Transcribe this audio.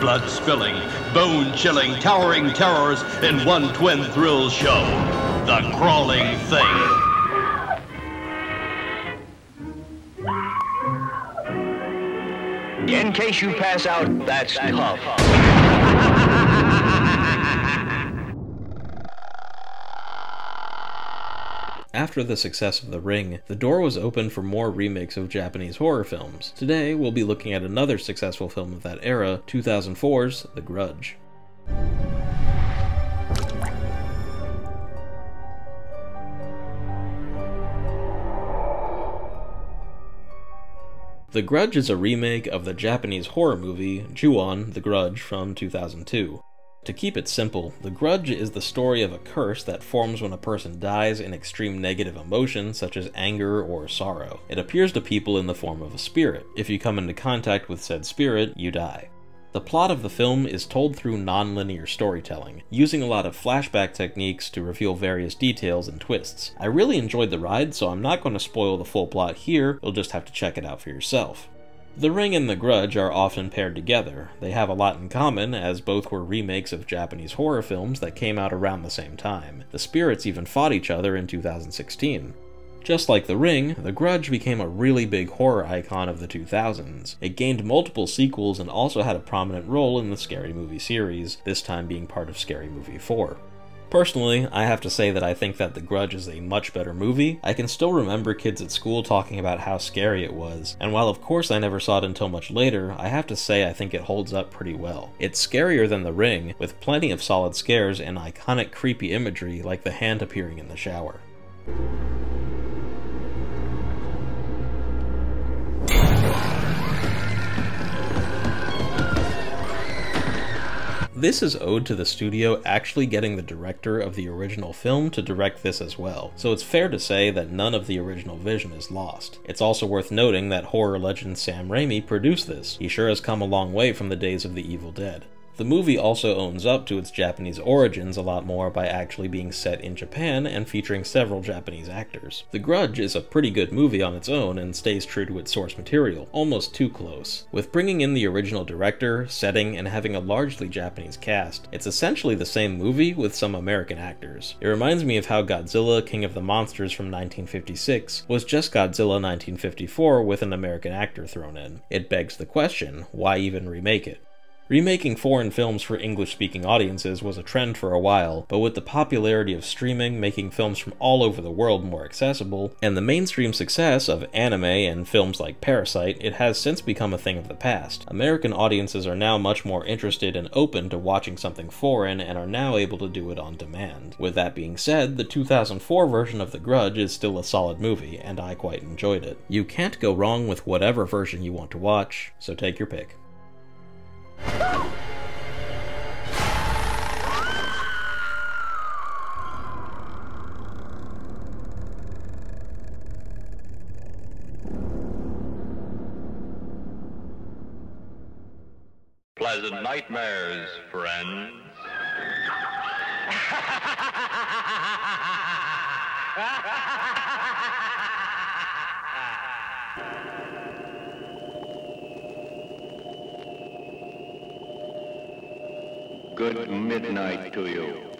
blood spilling, bone chilling, towering terrors in one twin thrill show The Crawling Thing. In case you pass out, that's tough. After the success of The Ring, the door was opened for more remakes of Japanese horror films. Today, we'll be looking at another successful film of that era, 2004's The Grudge. The Grudge is a remake of the Japanese horror movie Ju-on The Grudge from 2002. To keep it simple, The Grudge is the story of a curse that forms when a person dies in extreme negative emotion such as anger or sorrow. It appears to people in the form of a spirit. If you come into contact with said spirit, you die. The plot of the film is told through non-linear storytelling, using a lot of flashback techniques to reveal various details and twists. I really enjoyed the ride, so I'm not going to spoil the full plot here, you'll just have to check it out for yourself. The Ring and The Grudge are often paired together. They have a lot in common, as both were remakes of Japanese horror films that came out around the same time. The spirits even fought each other in 2016. Just like The Ring, The Grudge became a really big horror icon of the 2000s. It gained multiple sequels and also had a prominent role in the Scary Movie series, this time being part of Scary Movie 4. Personally, I have to say that I think that The Grudge is a much better movie. I can still remember kids at school talking about how scary it was, and while of course I never saw it until much later, I have to say I think it holds up pretty well. It's scarier than The Ring, with plenty of solid scares and iconic creepy imagery like the hand appearing in the shower. This is owed to the studio actually getting the director of the original film to direct this as well, so it's fair to say that none of the original vision is lost. It's also worth noting that horror legend Sam Raimi produced this. He sure has come a long way from the days of The Evil Dead. The movie also owns up to its Japanese origins a lot more by actually being set in Japan and featuring several Japanese actors. The Grudge is a pretty good movie on its own and stays true to its source material, almost too close. With bringing in the original director, setting, and having a largely Japanese cast, it's essentially the same movie with some American actors. It reminds me of how Godzilla King of the Monsters from 1956 was just Godzilla 1954 with an American actor thrown in. It begs the question, why even remake it? Remaking foreign films for English speaking audiences was a trend for a while, but with the popularity of streaming making films from all over the world more accessible, and the mainstream success of anime and films like Parasite, it has since become a thing of the past. American audiences are now much more interested and open to watching something foreign and are now able to do it on demand. With that being said, the 2004 version of The Grudge is still a solid movie, and I quite enjoyed it. You can't go wrong with whatever version you want to watch, so take your pick. Pleasant nightmares, friends. Good midnight to you.